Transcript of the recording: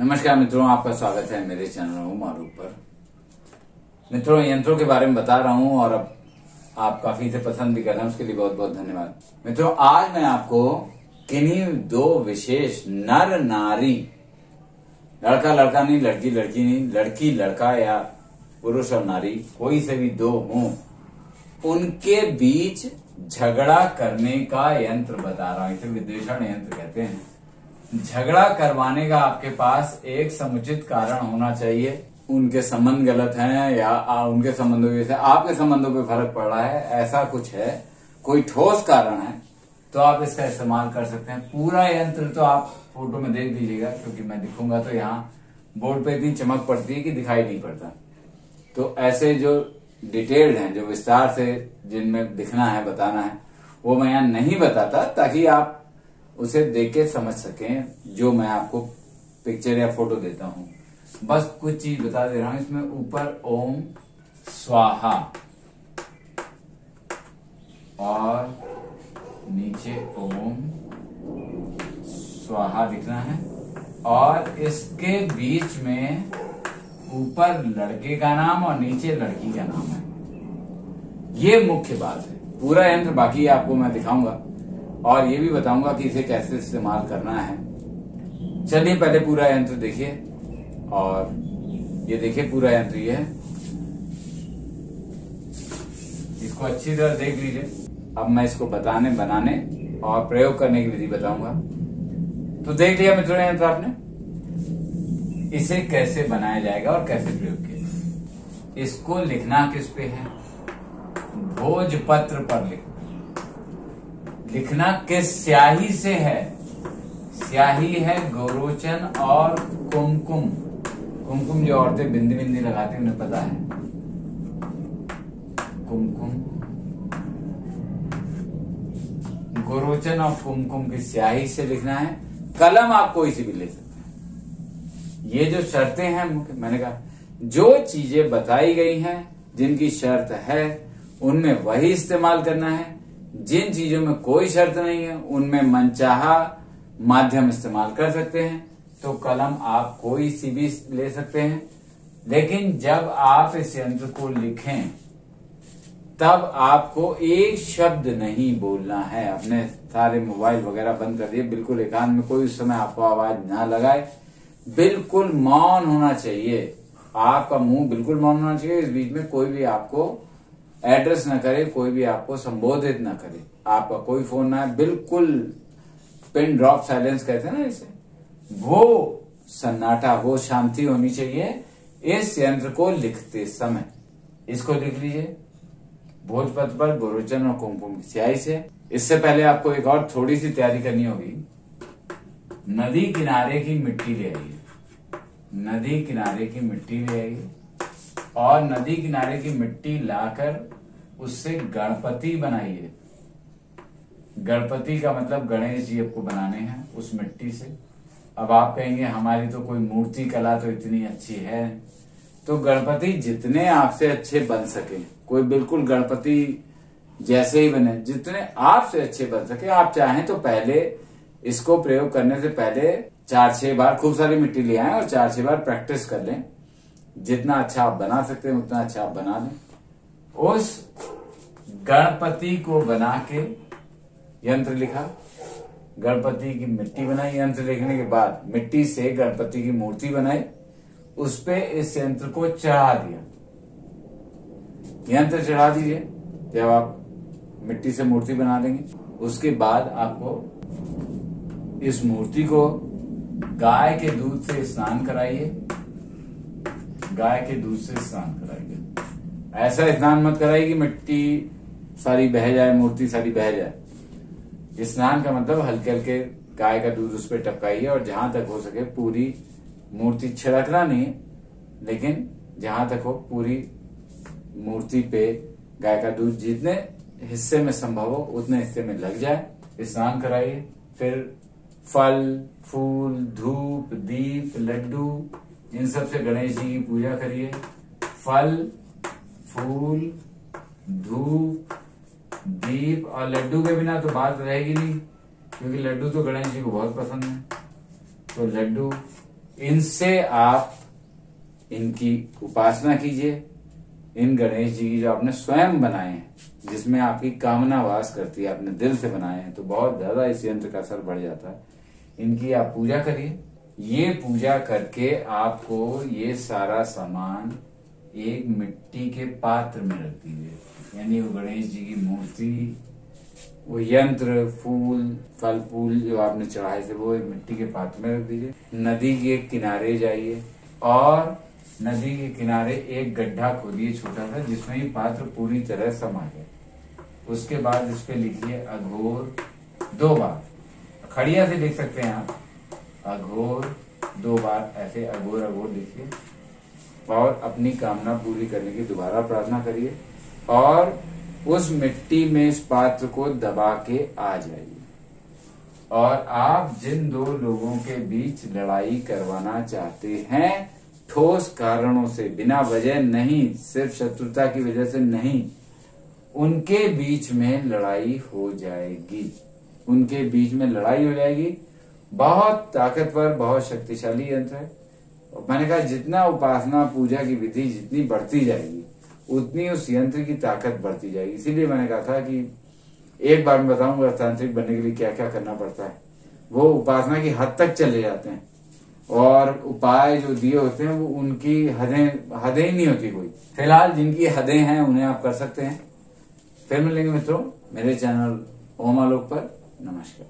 नमस्कार मित्रों, आपका स्वागत है मेरे चैनल मारूफ पर। मित्रों, यंत्रों के बारे में बता रहा हूँ और अब आप काफ़ी इसे पसंद भी कर रहे हैं, उसके लिए बहुत बहुत धन्यवाद। मित्रों, आज मैं आपको किन्हीं दो विशेष नर नारी, लड़का लड़का नहीं, लड़की लड़की नहीं, लड़की लड़का या पुरुष और नारी, कोई से भी दो हों, उनके बीच झगड़ा करने का यंत्र बता रहा हूँ। इसे विद्वेषण यंत्र कहते हैं। झगड़ा करवाने का आपके पास एक समुचित कारण होना चाहिए। उनके संबंध गलत हैं या आ, उनके संबंधों की आपके संबंधों पे फ़र्क पड़ रहा है ऐसा कुछ है कोई ठोस कारण है तो आप इसका इस्तेमाल कर सकते हैं। पूरा यंत्र तो आप फ़ोटो में देख लीजिएगा क्योंकि मैं दिखूँगा तो यहाँ बोर्ड पे इतनी चमक पड़ती है कि दिखाई नहीं पड़ता। तो ऐसे जो डिटेल्ड हैं जो विस्तार से जिनमें दिखना है बताना है वो मैं यहाँ नहीं बताता ताकि आप उसे देख के समझ सकें जो मैं आपको पिक्चर या फ़ोटो देता हूँ। बस कुछ चीज़ बता दे रहा हूँ, इसमें ऊपर ओम स्वाहा और नीचे ओम स्वाहा लिखना है। और इसके बीच में ऊपर लड़के का नाम और नीचे लड़की का नाम है। ये मुख्य बात है। पूरा यंत्र बाकी आपको मैं दिखाऊँगा। और ये भी बताऊँगा कि इसे कैसे इस्तेमाल करना है। चलिए पहले पूरा यंत्र देखिए। और ये देखिए पूरा यंत्र ये है। इसको अच्छी तरह देख लीजिए। अब मैं इसको बताने, बनाने और प्रयोग करने की विधि बताऊँगा। तो देख लिया मित्रों यंत्र आपने। इसे कैसे बनाया जाएगा और कैसे प्रयोग किया इसको लिखना किस पे है? भोजपत्र पर लिखना। लिखना किस स्याही से है। स्याही है गोरोचन और कुमकुम। कुमकुम जो औरतें बिंदी बिंदी लगाती उन्हें पता है। कुमकुम। गोरोचन और कुमकुम की स्याही से लिखना है। कलम आप कोई सी भी ले सकते हैं। ये जो शर्तें हैं मैंने कहा, जो चीज़ें बताई गई हैं, जिनकी शर्त है, उनमें वही इस्तेमाल करना है। जिन चीज़ों में कोई शर्त नहीं है, उनमें मनचाहा माध्यम इस्तेमाल कर सकते हैं। तो कलम आप कोई सी भी ले सकते हैं। लेकिन जब आप इस यंत्र को लिखें, तब आपको एक शब्द नहीं बोलना है। अपने सारे मोबाइल वगैरह बंद कर दिए। बिल्कुल एकांत में कोई उस समय आपको आवाज़ ना लगाए। बिल्कुल मौन होना चाहिए। आपका मुँह बिल्कुल मौन होना चाहिए। इस बीच में कोई भी आपको एड्रेस ना करे, कोई भी आपको संबोधित ना करे। आपका कोई फ़ोन ना, बिल्कुल पिन ड्रॉप साइलेंस कहते हैं ना इसे। वो सन्नाटा, वो शांति होनी चाहिए इस यंत्र को लिखते समय। इसको लिख लीजिए। भोजपत्र पर गोरोचन और कुमकुम की स्याही से। इससे पहले आपको एक और थोड़ी सी तैयारी करनी होगी। नदी किनारे की मिट्टी ले आइए। नदी किनारे की मिट्टी ले आइए। और नदी किनारे की मिट्टी लाकर उससे गणपति बनाइए। गणपति का मतलब गणेश जी आपको बनाने हैं उस मिट्टी से। अब आप कहेंगे, हमारी तो कोई मूर्ति कला तो इतनी अच्छी है। तो गणपति जितने आपसे अच्छे बन सके, कोई बिल्कुल गणपति जैसे ही बने, जितने आपसे अच्छे बन सके। आप चाहें तो पहले इसको प्रयोग करने से पहले चार छह बार खूब सारी मिट्टी ले आए और चार छह बार प्रैक्टिस कर लें। जितना अच्छा आप बना सकते हैं, उतना अच्छा आप बना लें उस गणपति को बना के यंत्र लिखा। गणपति की मिट्टी बनाई। यंत्र लिखने के बाद मिट्टी से गणपति की मूर्ति बनाई। उस पे इस यंत्र को चढ़ा दिया। यंत्र चढ़ा दीजिए। जब आप मिट्टी से मूर्ति बना देंगे। उसके बाद आपको इस मूर्ति को गाय के दूध से स्नान कराइए। गाय के दूध से स्नान कराइए ऐसा स्नान मत कराइए कि मिट्टी सारी बह जाए, मूर्ति सारी बह जाए। स्नान का मतलब हल्के हल्के गाय का दूध उस पर टपकाइए और जहाँ तक हो सके पूरी मूर्ति छिड़कना नहीं, लेकिन जहाँ तक हो पूरी मूर्ति पे गाय का दूध जितने हिस्से में संभव हो, उतने हिस्से में लग जाए। स्नान कराइए। फिर फल, फूल, धूप, दीप, लड्डू इन सबसे गणेश जी की पूजा करिए। फल, फूल, धूप, दीप और लड्डू के बिना तो बात रहेगी नहीं, क्योंकि लड्डू तो गणेश जी को बहुत पसंद है। तो लड्डू, इनसे आप इनकी उपासना कीजिए। इन गणेश जी की जो आपने स्वयं बनाए हैं, जिसमें आपकी कामना वास करती है, आपने दिल से बनाए हैं तो बहुत ज़्यादा इस यंत्र का असर बढ़ जाता है। इनकी आप पूजा करिए। ये पूजा करके आपको ये सारा सामान एक मिट्टी के पात्र में रख दीजिए। यानी वो गणेश जी की मूर्ति, वो यंत्र, फूल, फल फूल जो आपने चढ़ाए थे, वो एक मिट्टी के पात्र में रख दीजिए। नदी के किनारे जाइए और नदी के किनारे एक गड्ढा खोदिए छोटा सा, जिसमें ये पात्र पूरी तरह समा गए उसके बाद इस पे लिखिए अघोर दो बार। खड़िया से लिख सकते हैं आप। अघोर, दो बार ऐसे अघोर अघोर लिखिए। और अपनी कामना पूरी करने की दोबारा प्रार्थना करिए। और उस मिट्टी में इस पात्र को दबा के आ जाइए। और आप जिन दो लोगों के बीच लड़ाई करवाना चाहते हैं, ठोस कारणों से, बिना वजह नहीं, सिर्फ़ शत्रुता की वजह से नहीं, उनके बीच में लड़ाई हो जाएगी। उनके बीच में लड़ाई हो जाएगी। बहुत ताकतवर, बहुत शक्तिशाली यंत्र है। मैंने कहा, जितना उपासना पूजा की विधि जितनी बढ़ती जाएगी, उतनी उस यंत्र की ताकत बढ़ती जाएगी। इसीलिए मैंने कहा था कि एक बार मैं बताऊँगा, तांत्रिक बनने के लिए क्या क्या करना पड़ता है। वो उपासना की हद तक चले जाते हैं। और उपाय जो दिए होते हैं, वो उनकी हदें हदें ही नहीं होती कोई। फ़िलहाल जिनकी हदें हैं, उन्हें आप कर सकते हैं। फिर मिलेंगे मित्रों, मेरे चैनल ओमालोक पर। नमस्कार।